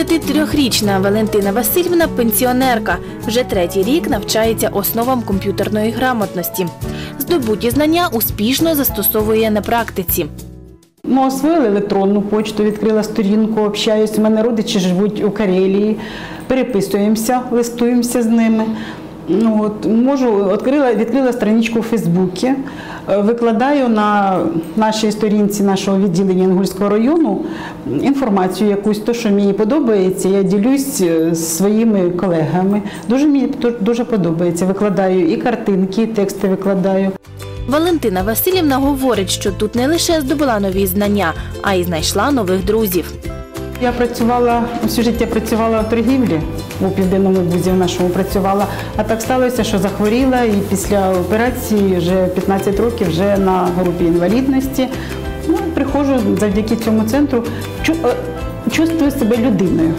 33-річна Валентина Васильівна пенсіонерка. Вже третій рік навчається основам комп'ютерної грамотності. Здобуті знання успішно застосовує на практиці. Ми освоїла електронну почту, відкрила сторінку, общаюсь. У мене родичі живуть у Карелії, переписуємося, листуємося з ними. Ну, от, можу, відкрила, відкрила страничку у Фейсбуці, е, викладаю на нашій сторінці нашого відділення Інгульського району інформацію якусь, то, що мені подобається, я ділюсь е, з своїми колегами. Дуже мені дуже подобається. Викладаю і картинки, і тексти викладаю. Валентина Васильівна говорить, що тут не лише здобула нові знання, а й знайшла нових друзів. Я працювала всю життя працювала в торгівлі у південному вузі в нашому працювала. А так сталося, що захворіла і після операції вже 15 років вже на групі інвалідності. Ну, приходжу завдяки цьому центру, е, чувствую себе людиною.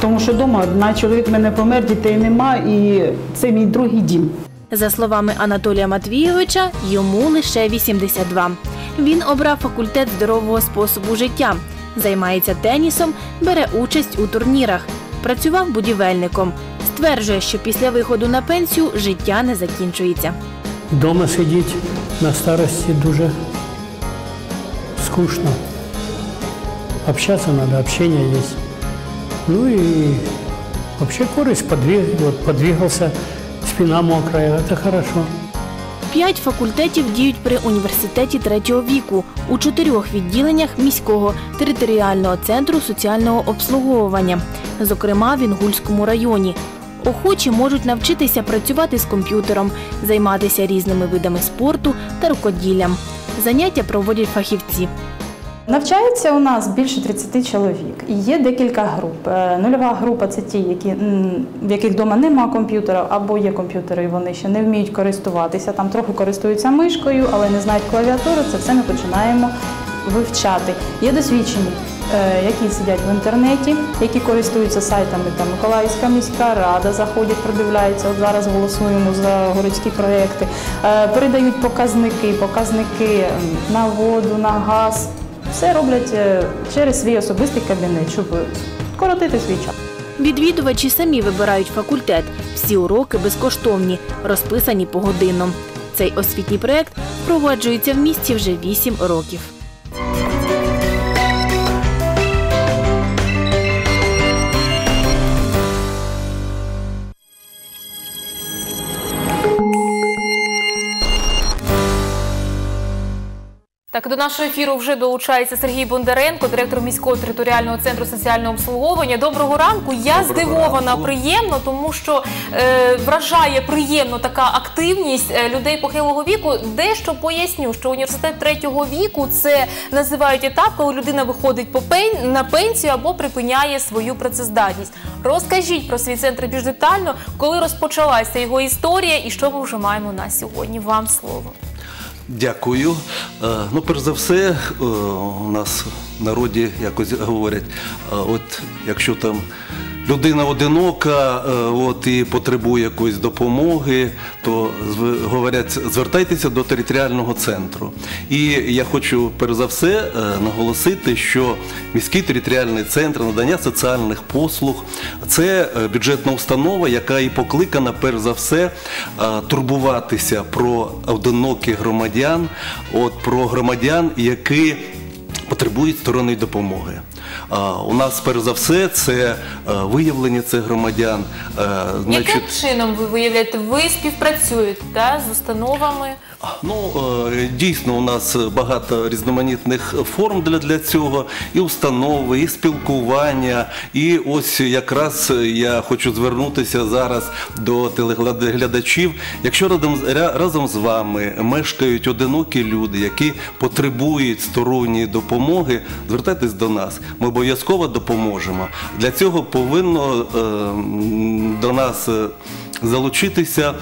Тому що вдома одна чоловік мене помер, дітей нема, і це мій другий дім. За словами Анатолія Матвійовича, йому лише 82. Він обрав факультет здорового способу життя, займається тенісом, бере участь у турнірах, працював будівельником. Стверджує, що після виходу на пенсію життя не закінчується. Дома сидіти на старості дуже скучно. Общаться надо, общение есть. Ну и вообще користь, подвиг, вот, подвигался, спина мокрая, это хорошо. П'ять факультетів діють при університеті третього віку у чотирьох відділеннях міського територіального центру соціального обслуговування, зокрема в Інгульському районі. Охочі можуть навчитися працювати з комп'ютером, займатися різними видами спорту та рукоділлям. Заняття проводять фахівці. Навчається у нас більше 30 чоловік. І є декілька груп. Е, Нульова група це ті, які, в яких вдома нема комп'ютера, або є комп'ютери, і вони ще не вміють користуватися. Там трохи користуються мишкою, але не знають клавіатуру. Це все ми починаємо вивчати. Є досвідчені, е, які сидять в інтернеті, які користуються сайтами там Миколаївська міська рада, заходять, продивляються. От зараз голосуємо за городські проекти, Е, передають показники, показники на воду, на газ. Все роблять е, через свій особистий кабінет, щоб коротити свій час. Відвідувачі самі вибирають факультет. Всі уроки безкоштовні, розписані погодинно. Цей освітній проект впроваджується в місті вже 8 років. Так, до нашого ефіру вже долучається Сергій Бондаренко, директор міського територіального центру соціального обслуговування. Доброго ранку. Я здивована приємно, тому що е, вражає приємно така активність е, людей похилого віку. Дещо поясню, що університет третього віку це називають етап, коли людина виходить по пен... на пенсію або припиняє свою працездатність. Розкажіть про свій центр більш детально, коли розпочалася його історія і що ми вже маємо на сьогодні. Вам слово. Дякую. Е, Ну, перш за все, е, у нас в народі якось говорять, е, от якщо там людина одинока, е, от і потребує якоїсь допомоги, то говорять, звертайтеся до територіального центру. І я хочу перш за все е, наголосити, що міський територіальний центр надання соціальних послуг це е, бюджетна установа, яка і покликана перш за все турбуватися про одиноких громадян, от про громадян, які потребують сторонньої допомоги. У нас перш за все це е, виявлення цих громадян. е, Яким чином ви виявляєте? Ви співпрацюєте та, з установами? Ну, е, дійсно, у нас багато різноманітних форм для, для цього, і установи, і спілкування. І ось якраз я хочу звернутися зараз до телеглядачів. Якщо разом, разом з вами мешкають одинокі люди, які потребують сторонньої допомоги, звертайтесь до нас. Ми обов'язково допоможемо. Для цього повинно е, до нас е, залучитися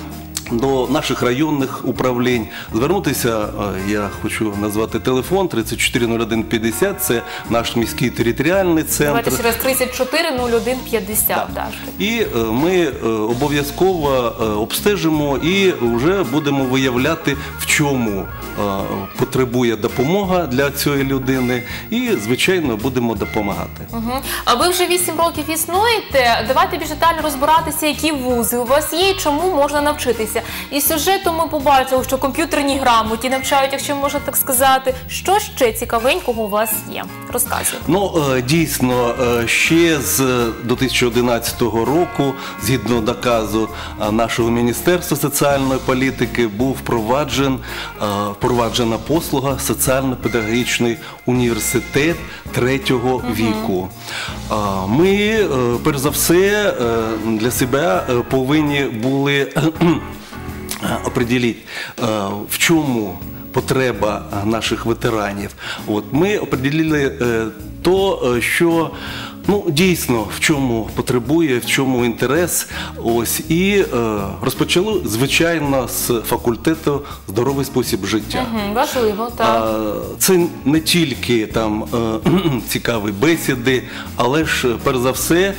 До наших районних управлінь звернутися, е, я хочу назвати телефон 340150, це наш міський територіальний центр. ще раз 34 01 50. Да. І е, ми е, обов'язково обстежимо і вже будемо виявляти, в чому потребує допомога для цієї людини, і звичайно будемо допомагати. Мгм. А ви вже 8 років існуєте. Давайте більш детально розбиратися, які вузи у вас є і чому можна навчитися. І з сюжету ми побачили, що комп'ютерні грамоті навчають, якщо можна так сказати. Що ще цікавенького у вас є? Розказуйте. Ну е, дійсно, е, ще з 2011 року, згідно наказу е, нашого міністерства соціальної політики, був впроваджен е, впроваджена послуга соціально-педагогічний університет третього віку. Е, Ми е, перш за все е, для себе е, повинні були определити, е, в чому потреба е, наших ветеранів. От ми определили то, що ну дійсно в чому потребує, в чому інтерес. Ось і е, розпочали звичайно з факультету здоровий спосіб життя. Мгм, Важливо, так. А, Це не тільки там е, цікаві бесіди, але ж перш за все, е,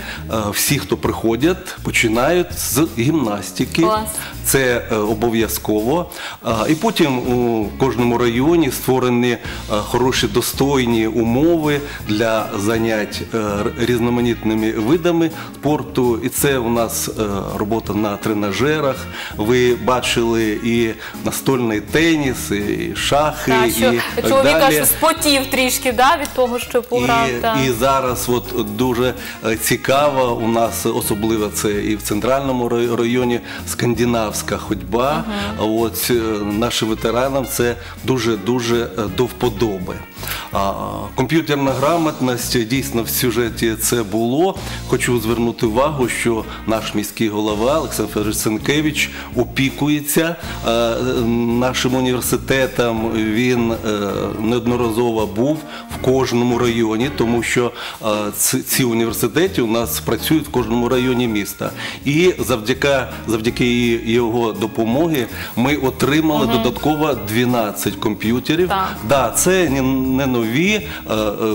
всі, хто приходять, починають з гімнастики. Клас. Це е, обов'язково. А, І потім у кожному районі створені е, хороші достойні умови для занять е, р- різноманітними видами спорту. І це у нас е, робота на тренажерах. Ви бачили і настольний теніс, і шахи, Так, що і так чоловік далі. аж спотів трішки да, від того, що пограв. І, і зараз от дуже е, цікаво у нас, особливо це і в центральному районі скандинавська ходьба. А От е, нашим ветеранам це дуже дуже до вподоби. Комп'ютерна грамотність дійсно в сюжеті це було. Хочу звернути увагу, що наш міський голова Олександр Сенкевич опікується е, нашим університетом. Він е, неодноразово був в кожному районі, тому що е, ці, університети у нас працюють в кожному районі міста. І завдяки, завдяки його допомоги ми отримали додатково 12 комп'ютерів. Так. Да, це не, нові.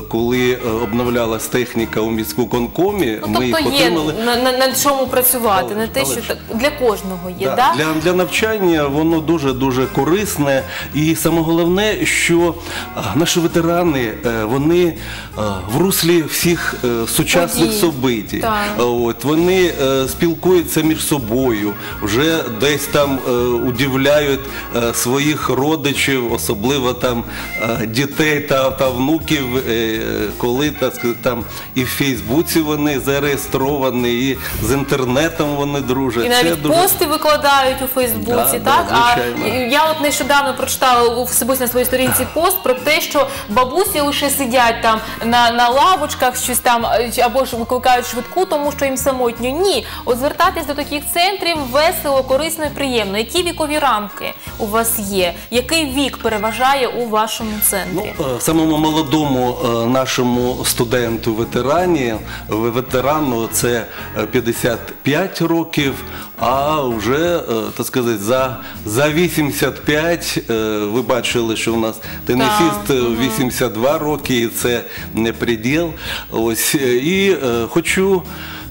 Коли обновлялась техніка у міськвиконкомі, Ну, ми їх тобто є отримали. на, на, на чому працювати, не те, що так для кожного є, Да, да? Для, для навчання воно дуже дуже корисне. І саме головне, що а, наші ветерани е, вони а, в руслі всіх е, сучасних Подій. Так. От вони е, спілкуються між собою, вже десь там е, удивляють е, своїх родичів, особливо там е, дітей та, та внуків, е, коли так сказати, там і Фейсбуці вони зареєстровані, і з інтернетом вони дружать. І навіть дуже- пости викладають у Фейсбуці, Да, так? да, а я от нещодавно прочитала у Фейсбуці на своїй сторінці пост про те, що бабусі лише сидять там на, на лавочках, щось там е, або ж викликають швидку, тому що їм самотньо. Ні, от звертатись до таких центрів весело, корисно і приємно. Які вікові рамки у вас є? Який вік переважає у вашому Ну, центрі? е, самому молодому е, нашому студенту ветерані, ветерану це е, 55 років, а вже, е, так сказати, за, за 85 е, ви бачили, що у нас тенісіст е, 82 роки, і це не приділ. Ось, е, і е, хочу,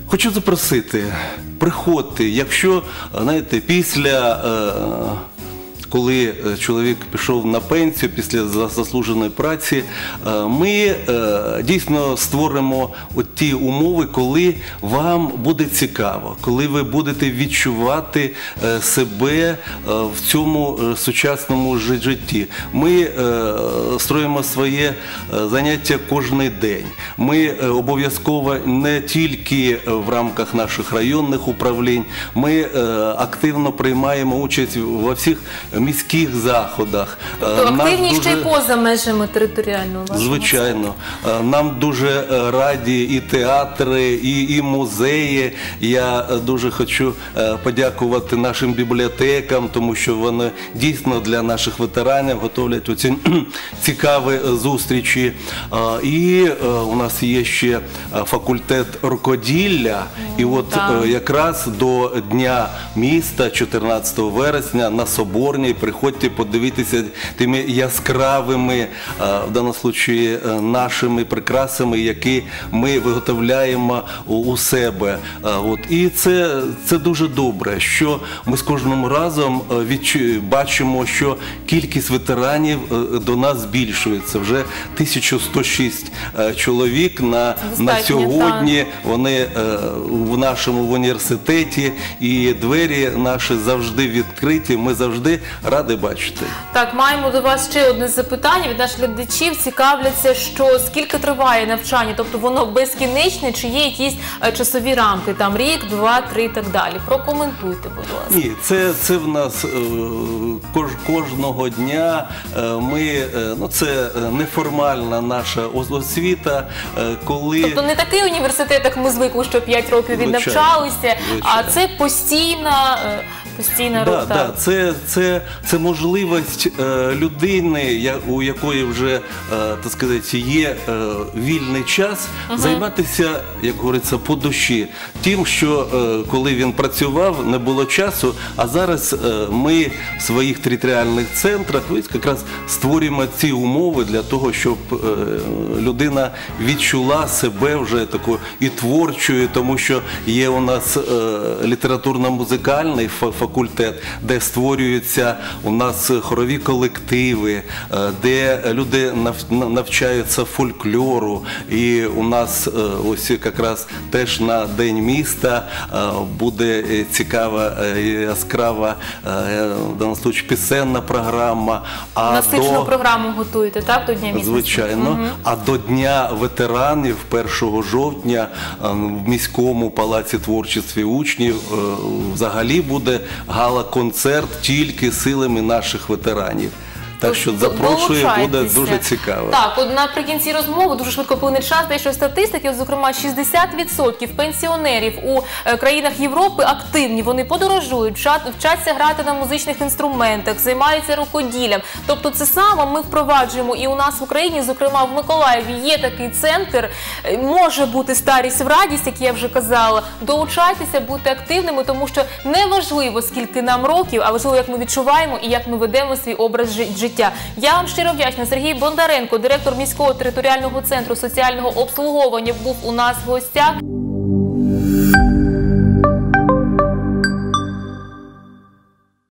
хочу запросити, приходьте, якщо, е, знаєте, після. е, коли е, чоловік пішов на пенсію після заслуженої праці, е, ми е, дійсно створимо ті умови, коли вам буде цікаво, коли ви будете відчувати себе в цьому сучасному житті. Ми строїмо своє заняття кожен день. Ми обов'язково не тільки в рамках наших районних управлінь, ми активно приймаємо участь во всіх міських заходах. Е, То нас активні ще й поза межами територіального вашого Звичайно, Е, нам дуже е, раді і театри, і, і музеї. Я дуже хочу подякувати нашим бібліотекам, тому що вони дійсно для наших ветеранів готовлять оці цікаві зустрічі. І у нас є ще факультет рукоділля. І от так. якраз до Дня міста, 14 вересня, на Соборній, приходьте подивитися тими яскравими, е, в даному случаї, е, нашими прикрасами, які ми виготовляємо у, себе. Е, От. І це, це дуже добре, що ми з кожним разом бачимо, що кількість ветеранів до нас збільшується. Вже 1106 е, чоловік на, на Достатньо, сьогодні. Вони е, в нашому університеті і двері наші завжди відкриті. Ми завжди раді бачити. Так, маємо до вас ще одне запитання від наших глядачів. Цікавляться, що скільки триває навчання, тобто воно безкінечне, чи є якісь е, часові рамки, там рік, два, три і так далі. Прокоментуйте, будь ласка. Ні, це, це в нас е, кож, кожного дня. е, Ми ну це неформальна наша ос- освіта, коли Тобто не такий університет, як ми звикли, що 5 років віднавчалися, а це постійна, постійна Да, рота. да, це, це, це можливість е, людини, я, у якої вже е, так сказати, є е, вільний час, займатися, як говориться, по душі. Тим, що е, коли він працював, не було часу. А зараз е, ми в своїх територіальних центрах ось якраз створюємо ці умови для того, щоб е, людина відчула себе вже такою і творчою, тому що є у нас е, літературно-музикальний фа- факультет, де створюються у нас хорові колективи, е, де люди навчаються фольклору. І у нас е, ось якраз теж на День міста е, буде цікава яскрава в даному случаї пісенна програма. А Насичену до... програму готуєте, так, до Дня міста? Звичайно. А до Дня ветеранів 1 жовтня в міському палаці творчості учнів взагалі буде гала-концерт тільки силами наших ветеранів. Так що запрошую, буде долучайтеся. дуже цікаво. Так, от наприкінці розмови дуже швидко плине час, те, що статистики, от, зокрема, 60% пенсіонерів у е, країнах Європи активні. Вони подорожують, вчат- вчаться грати на музичних інструментах, займаються рукоділлям. Тобто, це саме ми впроваджуємо і у нас в Україні, зокрема в Миколаєві, є такий центр. Е, Може бути старість в радість, як я вже казала. Долучайтеся, будьте активними, тому що не важливо, скільки нам років, а важливо, як ми відчуваємо і як ми ведемо свій образ жи- життя. Я вам щиро вдячна. Сергій Бондаренко, директор міського територіального центру соціального обслуговування, був у нас в гостях.